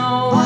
don't